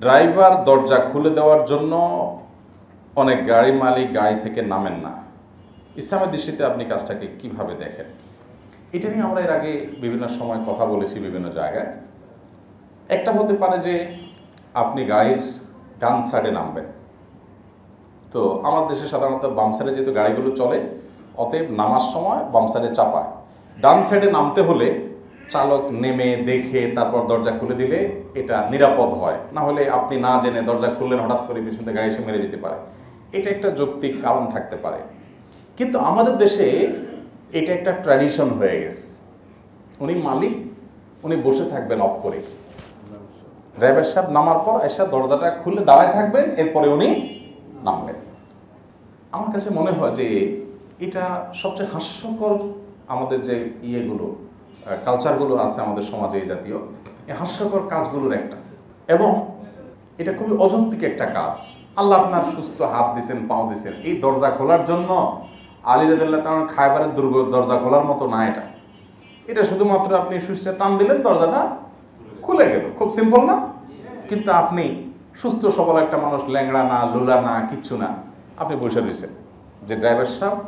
Driver দরজা খুলে দেওয়ার জন্য অনেক গাড়ি মালিক গাড়ি থেকে নামেন না। ইসলামের দৃষ্টিতে আপনি কাজটাকে কীভাবে দেখেন? এটা নিয়ে আমরা এর আগে বিভিন্ন সময় কথা বলেছি বিভিন্ন জায়গায়। একটা হতে পারে যে আপনি গাড়ির ডান সাইডে নামবেন। তো আমার দেশে সাধারণত বাম সাইডে যেহেতু গাড়িগুলো চলে, অতএব নামার সময় বাম সাইডে চাপায়। ডান সাইডে নামতে হলে চালক নেমে দেখে তারপর দরজা খুলে দিলে এটা নিরাপদ হয়। না হলে আপনি না জেনে দরজা খুললেন, হঠাৎ করে পিছন গাড়ি এসে মেরে দিতে পারে। এটা একটা যৌক্তিক কারণ থাকতে পারে। কিন্তু আমাদের দেশে এটা একটা ট্র্যাডিশন হয়ে গেছে। উনি মালিক, উনি বসে থাকবেন অফ করে। ড্রাইভার সাহেব নামার পর এসে দরজাটা খুলে দাঁড়ায় থাকবেন, এরপরে উনি নামবেন। আমার কাছে মনে হয় যে এটা সবচেয়ে হাস্যকর আমাদের যে ইয়েগুলো কালচারগুলো আছে আমাদের সমাজে এই জাতীয়। এই হাস্যকর কাজগুলোর একটা। এবং এটা খুবই অযৌক্তিক একটা কাজ। আল্লাহ আপনার সুস্থ হাত দিছেন, পাও দিছেন। এই দরজা খোলার জন্য আলী রাদিল্লাহ তার খাইবারের দুর্গ, দরজা খোলার মতো না এটা। এটা শুধুমাত্র আপনি সুইচটা টান দিলেন, দরজাটা খুলে গেল। খুব সিম্পল না? কিন্তু আপনি সুস্থ, সবল একটা মানুষ, ল্যাংড়া না, লোলা না, কিচ্ছু না। আপনি বসে রয়েছেন। যে ড্রাইভার সাহেব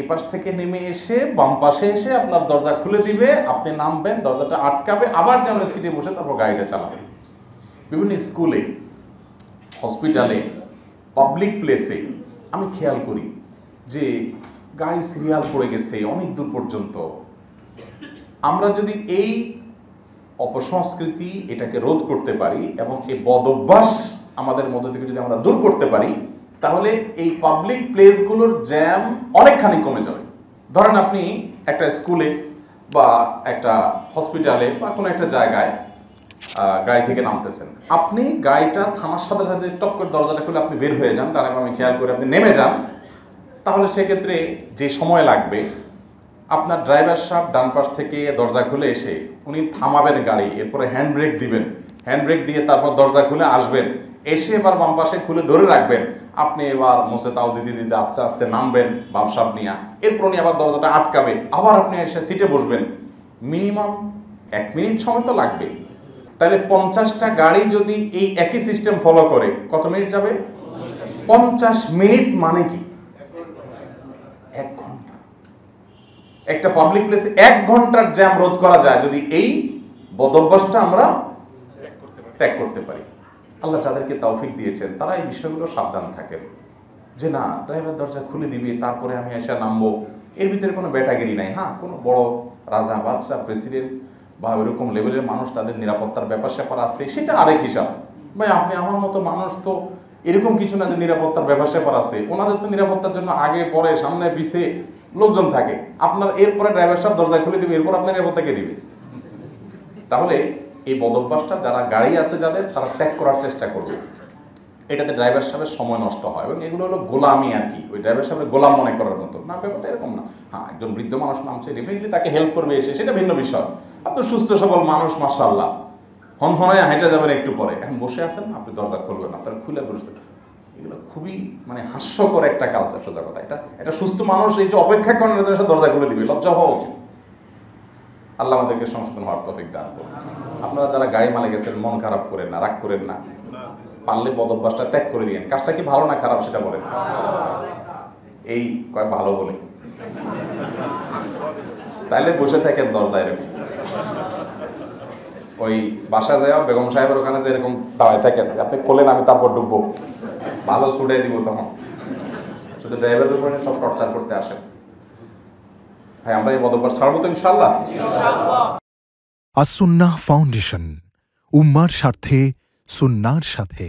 এ পাশ থেকে নেমে এসে বাম পাশে এসে আপনার দরজা খুলে দিবে, আপনি নামবেন, দরজাটা আটকাবে, আবার যেন সিটে বসে তারপর গাড়িটা চালাবেন। বিভিন্ন স্কুলে, হসপিটালে, পাবলিক প্লেসে আমি খেয়াল করি যে গাড়ি সিরিয়াল পড়ে গেছে অনেক দূর পর্যন্ত। আমরা যদি এই অপসংস্কৃতি এটাকে রোধ করতে পারি এবং এই বদ অভ্যাস আমাদের মধ্যে থেকে যদি আমরা দূর করতে পারি তাহলে এই পাবলিক প্লেসগুলোর জ্যাম অনেকখানি কমে যাবে। ধরেন আপনি একটা স্কুলে বা একটা হসপিটালে বা কোনো একটা জায়গায় গাড়ি থেকে নামতেছেন। আপনি গাড়িটা থামার সাথে সাথে টপ করে দরজাটা খুলে আপনি বের হয়ে যান, ডানে আমি খেয়াল করে আপনি নেমে যান। তাহলে সেক্ষেত্রে যে সময় লাগবে, আপনার ড্রাইভার সাহেব ডান পাশ থেকে দরজা খুলে এসে উনি থামাবেন গাড়ি, এরপরে হ্যান্ড ব্রেক দিবেন। হ্যান্ড ব্রেক দিয়ে তারপর দরজা খুলে আসবেন। এসে এবার বাম পাশে খুলে ধরে রাখবেন। আপনি এবার মোসে তাও দিতে দিতে আস্তে আস্তে নামবেন বাপসাপ নিয়ে। এরপর উনি আবার দরজাটা আটকাবে। আবার আপনি এসে সিটে বসবেন। মিনিমাম এক মিনিট সময় তো লাগবে। তাহলে পঞ্চাশটা গাড়ি যদি এই একই সিস্টেম ফলো করে, কত মিনিট যাবে? পঞ্চাশ মিনিট মানে কি? এক ঘণ্টা। একটা পাবলিক প্লেসে এক ঘণ্টার জ্যাম রোধ করা যায়। যদি এই বদভ্যাসটা আমরা ত্যাগ করতে পারি। আল্লাহ যাদেরকে তৌফিক দিয়েছেন, তারা এই বিষয়গুলো সাবধান থাকেন। যে না, ড্রাইভার দরজা খুলে দিবি, তারপরে আমি এসে নামবো। এর ভিতরে কোনো ব্যাটাগিরি নাই হ্যাঁ কোনো বড় রাজা, বাদশাহ, প্রেসিডেন্ট বা ওইরকম লেভেলের মানুষ তাদের নিরাপত্তার ব্যাপার স্যাপার আছে, সেটা আরেক হিসাব। ভাই, আপনি আমার মতো মানুষ তো এরকম কিছু না যে নিরাপত্তার ব্যাপার স্যাপার আছে। ওনাদের তো নিরাপত্তার জন্য আগে, পরে, সামনে, পিছে লোকজন থাকে। আপনার এরপরে ড্রাইভার সাহেব দরজা খুলে দিবে, এরপর আপনার নিরাপত্তা কে দিবে। তাহলে এই বদভ্যাসটা যারা গাড়ি আছে যাদের, তারা ত্যাগ করার চেষ্টা করবে। এটাতে ড্রাইভার সাহেবের সময় নষ্ট হয় এবং এগুলো হলো গোলামি আর কি। ওই ড্রাইভার সাহেবের গোলাম মনে করার মতো। না, ব্যাপারটা এরকম না। হ্যাঁ একজন বৃদ্ধ মানুষ নামছে ডেফিনেটলি তাকে হেল্প করবে এসে, সেটা ভিন্ন বিষয়। আপনি সুস্থ সবল মানুষ মাসাল্লাহ হন হনায় হেঁটে যাবেন একটু পরে। এখন বসে আছেন আপনি দরজা খুলবেন, আপনার খুলে বসতে এগুলো খুবই মানে হাস্যকর একটা কালচার সোজা কথা। এটা এটা সুস্থ মানুষ, এই যে অপেক্ষা করেন দরজা খুলে দিবে, লজ্জা হওয়া উচিত। আল্লাহ আমাদেরকে সংশোধন হওয়ার তফিক দান করুন। আপনারা যারা গাড়ি মালে গেছেন মন খারাপ করেন না, রাগ করেন না। পারলে বদভ্যাসটা ত্যাগ করে দিয়েন। কাজটা কি ভালো না খারাপ সেটা বলেন। এই কয়, ভালো বলে। তাইলে বসে থাকেন দরজা এরকম। ওই বাসা যায় বেগম সাহেবের ওখানে যে এরকম দাঁড়ায় থাকেন, আপনি খোলেন, আমি তারপর ডুববো। ভালো ছুটে দিব তখন। শুধু ড্রাইভারের উপরে সব টর্চার করতে আসেন। ভাই, আমরা এই বদভ্যাস ছাড়বো তো ইনশাল্লাহ আসুন্নাহ ফাউন্ডেশন উম্মার স্বার্থে সুন্নার সাথে